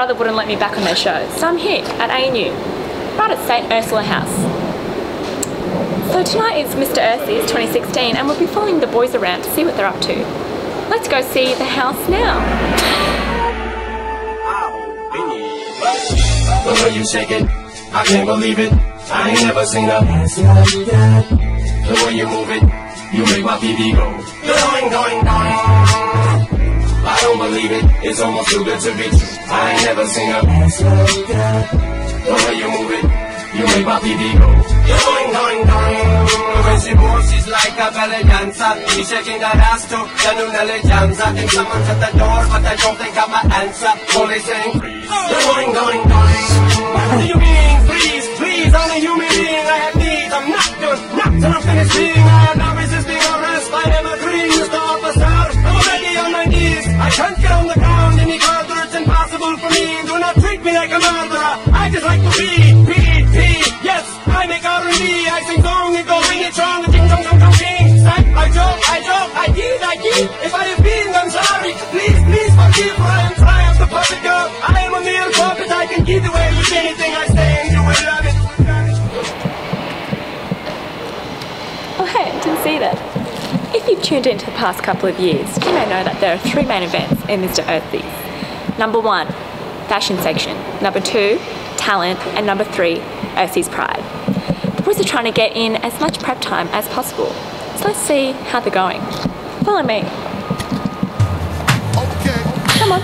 Brother wouldn't let me back on their show, so I'm here at ANU, right at St Ursula House. So tonight is Mr. Ursies 2016 and we'll be following the boys around to see what they're up to. Let's go see the house now. The way you shake it, I can't believe it. I ain't never seen a ass like that. The way you move it, you make my PB go. I don't believe it. It's almost too good to be true. I ain't never seen a ass like that. The way you move it, you make my PB go. Going, going, going. When she moves, she's like a belly dancer. She's shaking that ass to the new Nelly Janza. And someone's at the door, but I don't think I'm an answer. Only saying, going, going, going. What do you mean, please, please? I'm a human being. I have needs. I'm not done, not till I'm finished being. I am not resisting arrest. I am a green, Mr. can't get on the ground any further. It's impossible for me. Do not treat me like a murderer. I just like to be, be, be. Yes, I make R&B. I sing song and go ring it strong. Ding dong dong dong ding. I joke, I joke. I did, I did. If I have been, I'm sorry. Please, please forgive. For I am triumph the puppet girl. I am a mere puppet. I can give away tuned into the past couple of years, you may know that there are three main events in Mr. Ursies. Number one, fashion section. Number two, talent. And number three, Ursies pride. The boys are trying to get in as much prep time as possible. So let's see how they're going. Follow me. Okay. Come on.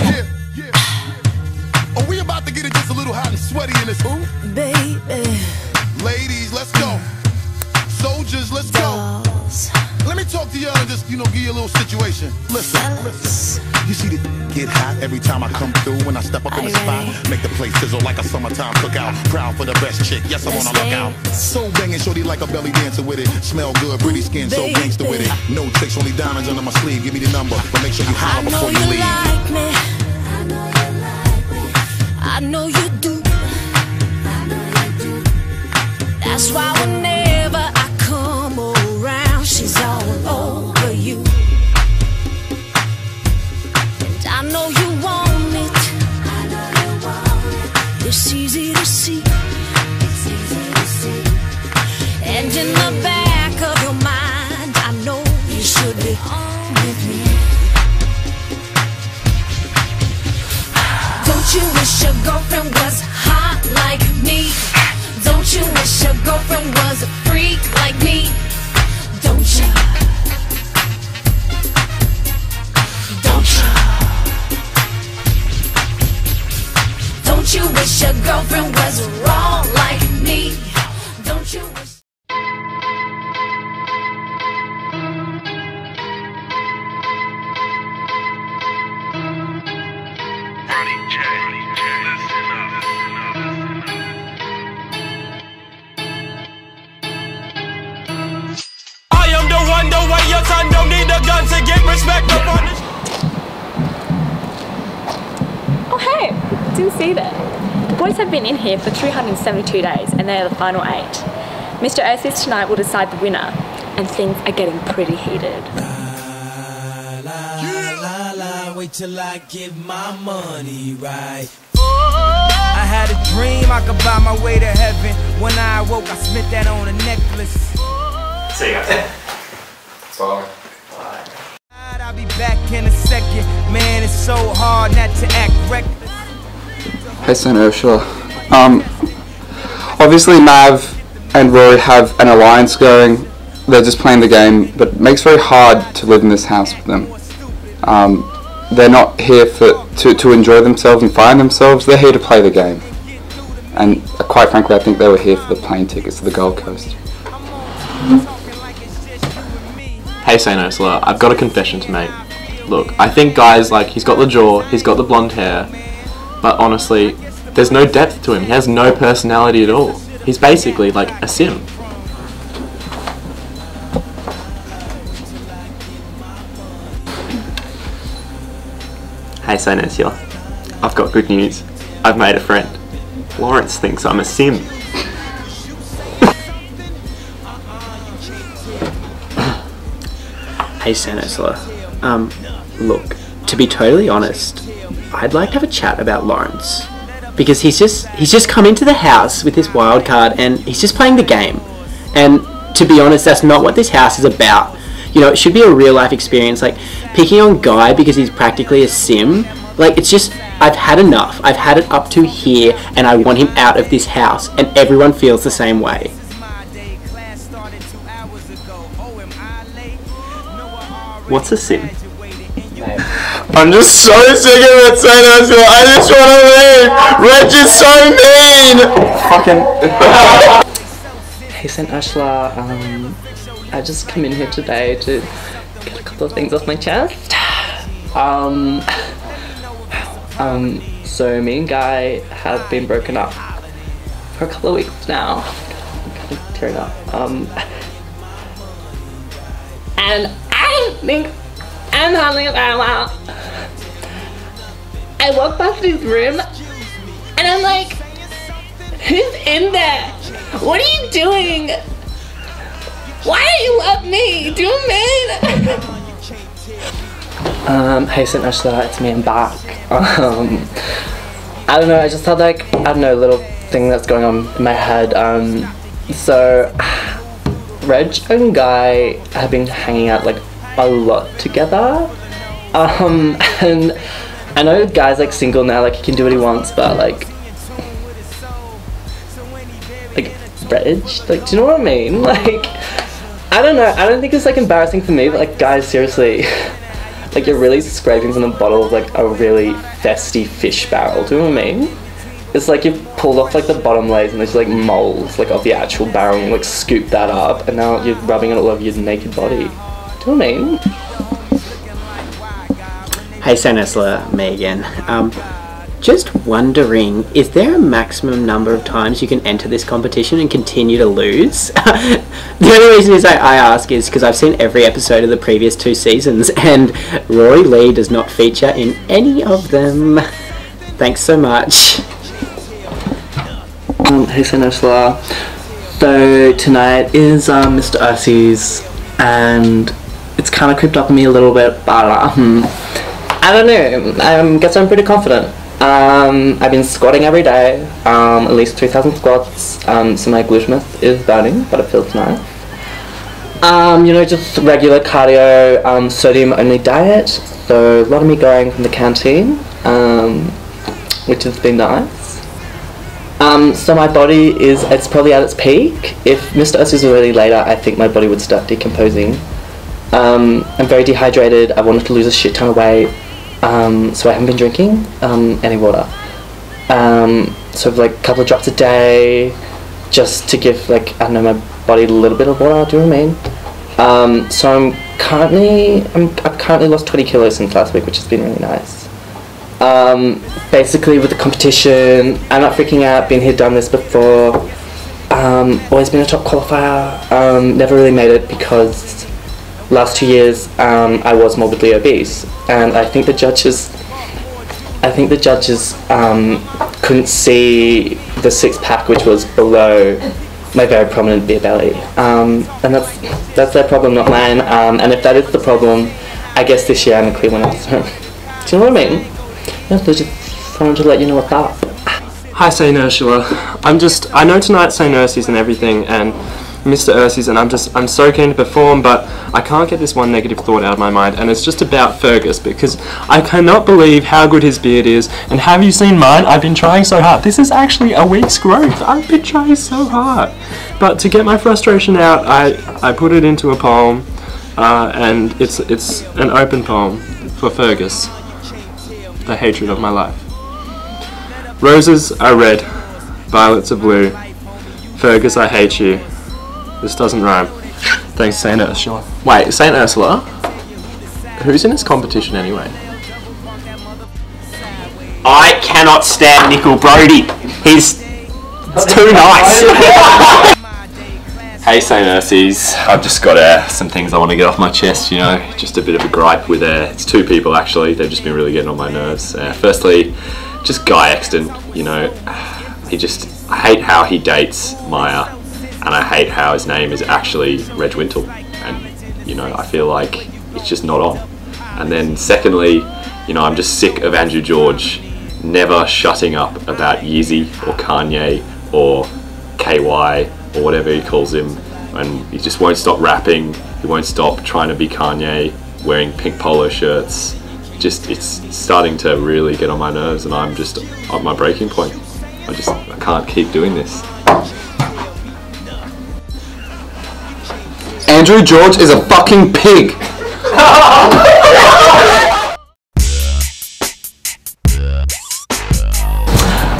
Yeah, yeah. Are we about to get it just a little hot and sweaty in this hoop? Baby, Ladies, let's go. Soldiers, let's go. Dolls, Let me talk to y'all and just, you know, give you a little situation. Listen, fellas. you see the get hot every time I come through when I step up in the spot. Make the place sizzle like a summertime cookout. Proud for the best chick. Yes, I'm Let's on the lookout. dance. So banging, shorty like a belly dancer with it. Smell good, pretty skin, so Baby. gangster with it. No tricks, only diamonds under my sleeve. Give me the number, but make sure you hire before you leave. I holler know before you you like me. I know you do. That's why whenever I It's easy to see. And in the back of your mind, I know you should be on with me. Don't you wish your girlfriend was hot like me? Don't you wish your girlfriend was Oh hey, didn't see that. The boys have been in here for 372 days and they are the final eight. Mr. Ursies tonight will decide the winner and things are getting pretty heated. La la, wait till I get my money right. I had a dream I could buy my way to heaven. When I awoke, I spent that on a necklace. See you guys. Bye. I'll be back in a second. Man, it's so hard not to act reckless. Hey, St. Ursula. Um, obviously, Mav and Rory have an alliance going. They're just playing the game, but it makes it very hard to live in this house with them. Um, they're not here for to, to enjoy themselves and find themselves. They're here to play the game. And uh, quite frankly, I think they were here for the plane tickets to the Gold Coast. Hey Saint Ursula, I've got a confession to make. Look, I think guys like he's got the jaw, he's got the blonde hair, but honestly, there's no depth to him. He has no personality at all. He's basically like a sim. Hey Ursula, I've got good news. I've made a friend. Lawrence thinks I'm a sim. Hey, Ursula. Um, look, to be totally honest, I'd like to have a chat about Lawrence because he's just he's just come into the house with this wild card and he's just playing the game. And to be honest, that's not what this house is about. You know, it should be a real life experience. Like picking on Guy because he's practically a sim. Like it's just I've had enough. I've had it up to here, and I want him out of this house. And everyone feels the same way. What's a sim? I'm just so sick of it, St. Ursula. I just want to leave. Reg is so mean. Fucking. Hey St. Ursula, um, I just come in here today to get a couple of things off my chest. Um, um, so me and Guy have been broken up for a couple of weeks now. I'm kind of tearing up. Um, and I think I'm handling it very well. I walk past his room and I'm like, who's in there? What are you doing? Why don't you love me? Do you mean? um, hey St. Ursula, it's me, I'm back. Um, I don't know, I just had like, I don't know, a little thing that's going on in my head. Um, so, Reg and Guy have been hanging out like a lot together. Um, and I know Guy's like single now, like he can do what he wants, but like, like Reg, like do you know what I mean? Like, I don't know. I don't think it's like embarrassing for me, but like guys, seriously, like you're really scraping from the bottle of like a really festy fish barrel. Do you know what I mean? It's like you've pulled off like the bottom layers and there's like moles like of the actual barrel and like scoop that up and now you're rubbing it all over your naked body. Do you know what I mean? Hey, St. Ursula, me again. Um, just wondering, is there a maximum number of times you can enter this competition and continue to lose? the only reason is I, I ask is because I've seen every episode of the previous two seasons, and Rory Lee does not feature in any of them. Thanks so much. Um, hey. So tonight is um, Mr. Ursies and it's kind of creeped up on me a little bit, but um, I don't know. I um, guess I'm pretty confident. Um, I've been squatting every day, um, at least 3,000 squats, um, so my gluteus is burning, but it feels nice. Um, you know, just regular cardio, um, sodium only diet, so a lot of me going from the canteen, um, which has been nice. So my body is, it's probably at its peak. If Mr. Us was already later, I think my body would start decomposing. I'm very dehydrated, I wanted to lose a shit ton of weight, um, so I haven't been drinking um, any water. Um, so like a couple of drops a day, just to give like, I don't know, my body a little bit of water, do you mean? Um, so I'm currently, I'm, I've currently lost 20 kilos since last week, which has been really nice. Um, basically with the competition, I'm not freaking out, been here, done this before. Um, always been a top qualifier. Never really made it because last two years um, I was morbidly obese, and I think the judges, I think the judges um, couldn't see the six pack which was below my very prominent beer belly, um, and that's that's their problem, not mine. Um, and if that is the problem, I guess this year I'm a clear winner. Do you know what I mean? Yeah, so just wanted to let you know what's up. Hi, St. Ursula. I'm just, I know tonight's St. Ursies and everything, and Mr. Ursies, and I'm just, I'm so keen to perform, but I can't get this one negative thought out of my mind, and it's just about Fergus, because I cannot believe how good his beard is, and have you seen mine? I've been trying so hard. This is actually a week's growth. I've been trying so hard. But to get my frustration out, I, I put it into a poem, uh, and it's, it's an open poem for Fergus, the hatred of my life. Roses are red, violets are blue. Fergus, I hate you. This doesn't rhyme. Thanks, Saint Ursula. Wait, Saint Ursula? Who's in this competition anyway? I cannot stand Nickel Brody. He's it's too nice. hey, Saint Ursies. I've just got uh, some things I want to get off my chest. You know, just a bit of a gripe with uh, it's two people actually. They've just been really getting on my nerves. Uh, firstly, just Guy Exton. You know, he just I hate how he dates Maya, and I hate how his name is actually Reg Wintle, and you know I feel like it's just not on. And then secondly, you know, I'm just sick of Andrew George never shutting up about Yeezy or Kanye or KY or whatever he calls him. And he just won't stop rapping. He won't stop trying to be Kanye, wearing pink polo shirts. Just, it's starting to really get on my nerves, and I'm just at my breaking point. I just, I can't keep doing this. Andrew George is a fucking pig.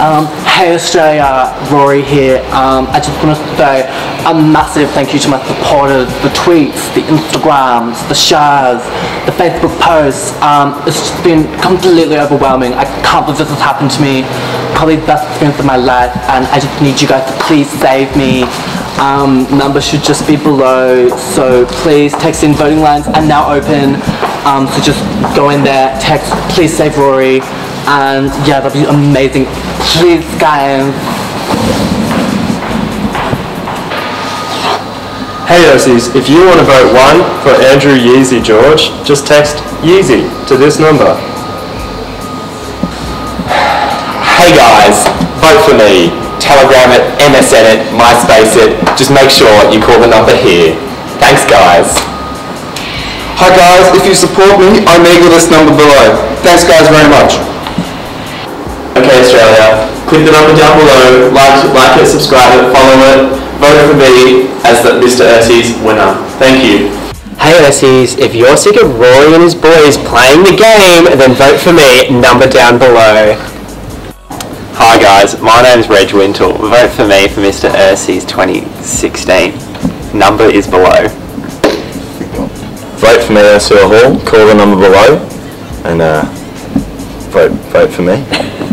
Um, hey Australia, Rory here. Um, I just want to say a massive thank you to my supporters, the tweets, the Instagrams, the shares, the Facebook posts. Um, it's just been completely overwhelming. I can't believe this has happened to me. Probably the best experience of my life, and I just need you guys to please save me. Um, number should just be below, so please text in voting lines are now open. Um, so just go in there, text, please save Rory, and yeah, that'd be amazing. Please, guys. Hey Aussies, if you want to vote one for Andrew Yeezy George, just text Yeezy to this number. Hey guys, vote for me. Telegram it, MSN it, MySpace it. Just make sure you call the number here. Thanks guys. Hi guys, if you support me, I'm eager this number below. Thanks guys very much. Okay, Australia, click the number down below, like, like it, subscribe it, follow it, vote for me as the Mr. Ursies winner. Thank you. Hey Ursies, if you're sick of Rory and his boys playing the game, then vote for me, number down below. Hi guys, my name is Reg Wintle. Vote for me for Mr. Ursies 2016. Number is below. Vote for me, Ursula Hall. Call the number below, and uh, vote vote for me.